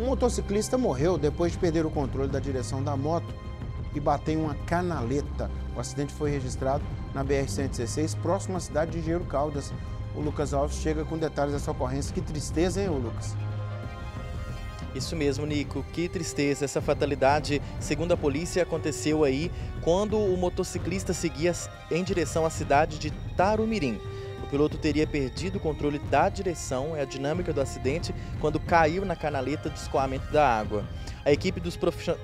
Um motociclista morreu depois de perder o controle da direção da moto e bater em uma canaleta. O acidente foi registrado na BR-116, próximo à cidade de Engenheiro Caldas. O Lucas Alves chega com detalhes dessa ocorrência. Que tristeza, hein, Lucas? Isso mesmo, Nico. Que tristeza. Essa fatalidade, segundo a polícia, aconteceu aí quando o motociclista seguia em direção à cidade de Tarumirim. Piloto teria perdido o controle da direção, é a dinâmica do acidente, quando caiu na canaleta de escoamento da água. A equipe dos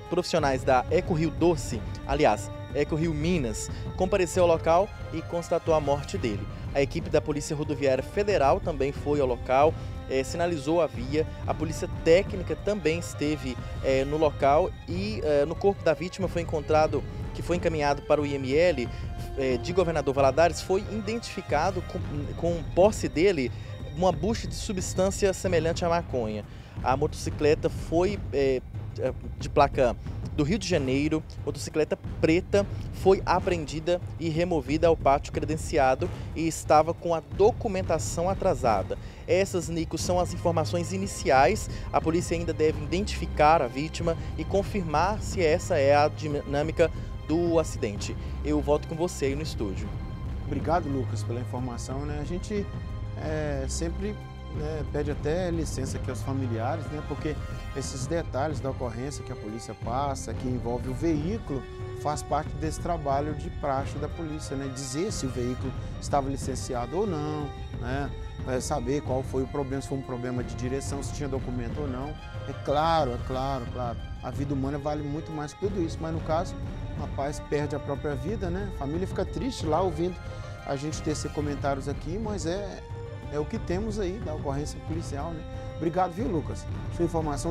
profissionais da Eco Rio Doce, aliás, Eco Rio Minas, compareceu ao local e constatou a morte dele. A equipe da Polícia Rodoviária Federal também foi ao local, é, sinalizou a via. A Polícia Técnica também esteve é, no local e é, no corpo da vítima foi encontrado, que foi encaminhado para o IML de Governador Valadares, foi identificado com, com posse dele uma bucha de substância semelhante à maconha. A motocicleta foi de placa do Rio de Janeiro, motocicleta preta, foi apreendida e removida ao pátio credenciado e estava com a documentação atrasada. Essas, Nico, são as informações iniciais. A polícia ainda deve identificar a vítima e confirmar se essa é a dinâmica do acidente. Eu volto com você aí no estúdio. Obrigado, Lucas, pela informação. Né? A gente é, sempre né, pede até licença aqui aos familiares, né, porque esses detalhes da ocorrência que a polícia passa, que envolve o veículo, faz parte desse trabalho de praxe da polícia, né, dizer se o veículo estava licenciado ou não, né, é saber qual foi o problema, se foi um problema de direção, se tinha documento ou não. É claro, é claro, claro, a vida humana vale muito mais que tudo isso, mas no caso, rapaz perde a própria vida, né, a família fica triste lá ouvindo a gente esses comentários aqui, mas é, é o que temos aí da ocorrência policial, né? Obrigado, viu, Lucas? Sua informação